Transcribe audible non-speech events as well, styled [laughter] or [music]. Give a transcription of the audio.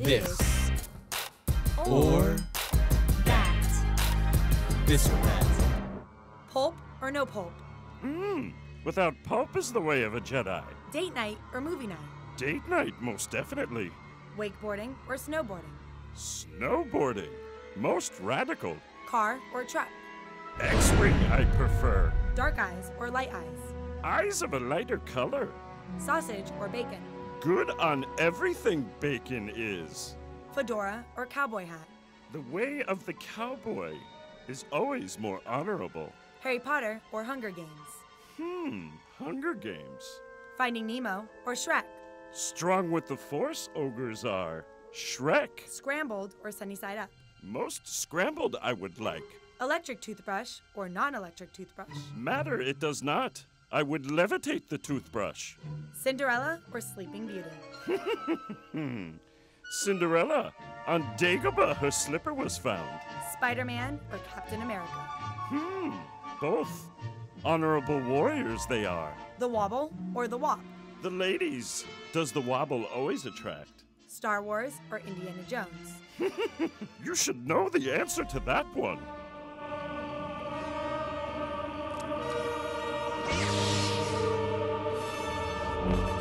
this, or that. this or that. Pulp or no pulp? Mmm, without pulp is the way of a Jedi. Date night or movie night? Date night, most definitely. Wakeboarding or snowboarding? Snowboarding, most radical. Car or truck? X Wing, I prefer. Dark eyes or light eyes? Eyes of a lighter color. Sausage or bacon? Good on everything bacon is. Fedora or cowboy hat? The way of the cowboy is always more honorable. Harry Potter or Hunger Games? Hmm, Hunger Games. Finding Nemo or Shrek? Strong with the Force ogres are. Shrek. Scrambled or Sunny Side Up? Most scrambled, I would like. Electric toothbrush or non electric toothbrush? Matter it does not. I would levitate the toothbrush. Cinderella or Sleeping Beauty? [laughs] Cinderella. On Dagobah, her slipper was found. Spider Man or Captain America? Hmm. Both. Honorable warriors they are. The Wobble or the Wop? The ladies. Does the wobble always attract? Star Wars or Indiana Jones? [laughs] You should know the answer to that one. Bye.